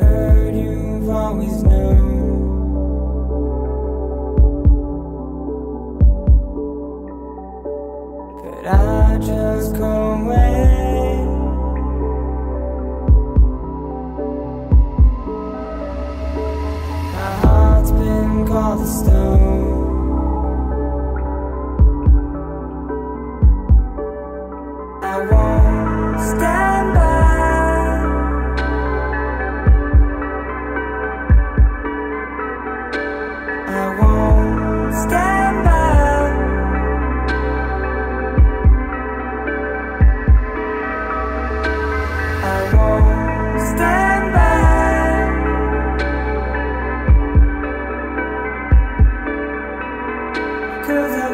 You've always known. But I just can't wait. My heart's been called a stone. I won't stand Cause I've